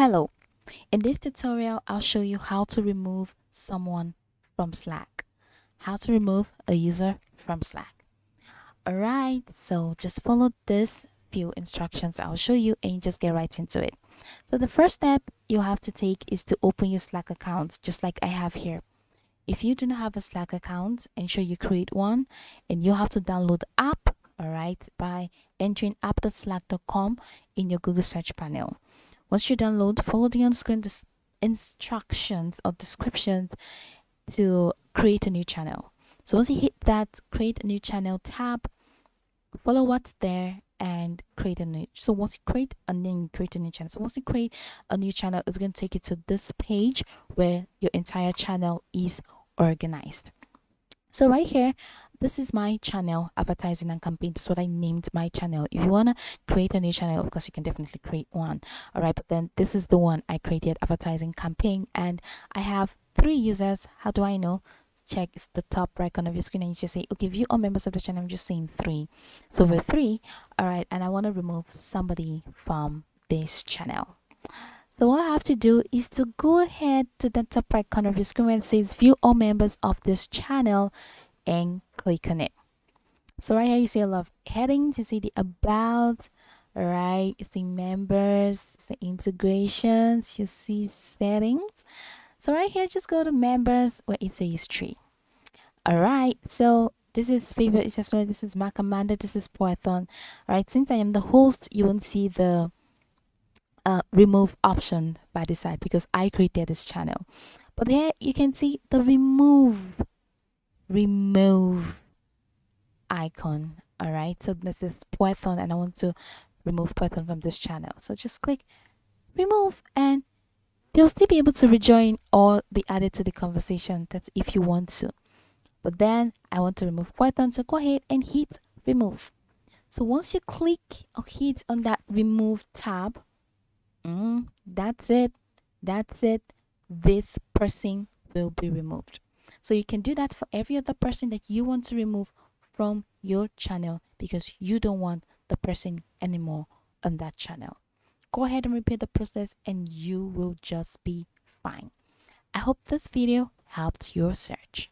Hello, in this tutorial I'll show you how to remove someone from Slack. How to remove a user from Slack. Alright, so just follow this few instructions I'll show you and just get right into it. So the first step you have to take is to open your Slack account just like I have here. If you do not have a Slack account, ensure you create one and you have to download the app alright by entering app.slack.com in your Google search panel. Once you download, follow the on-screen instructions or descriptions to create a new channel. So once you hit that create a new channel tab, follow what's there and create a new so once you create a new create a new channel so once you create a new channel it's going to take you to this page where your entire channel is organized so right here this is my channel advertising and campaign. That's what i named my channel. If you want to create a new channel of course you can definitely create one. All right but then this is the one i created advertising campaign and i have three users. How do i know? Check it's the top right corner of your screen and you just say okay view all members of the channel i'm just saying three. So with three. All right and i want to remove somebody from this channel so what I have to do is to go ahead to the top right corner of your screen it says view all members of this channel and click on it. So right here you see a lot of headings, you see the about, right? You see members, you see integrations, you see settings. So right here just go to members where it says tree. Alright, so this is favorite accessory, this is Mac Commander, this is Python. Alright, since I am the host, you won't see the uh, remove option by the side because I created this channel. But here you can see the remove remove icon. All right so this is python and i want to remove python from this channel. So just click remove and they'll still be able to rejoin or be added to the conversation. That's if you want to. But then i want to remove python so go ahead and hit remove. So once you click or hit on that remove tab mm, that's it that's it this person will be removed so you can do that for every other person that you want to remove from your channel because you don't want the person anymore on that channel. Go ahead and repeat the process and you will just be fine. I hope this video helped your search.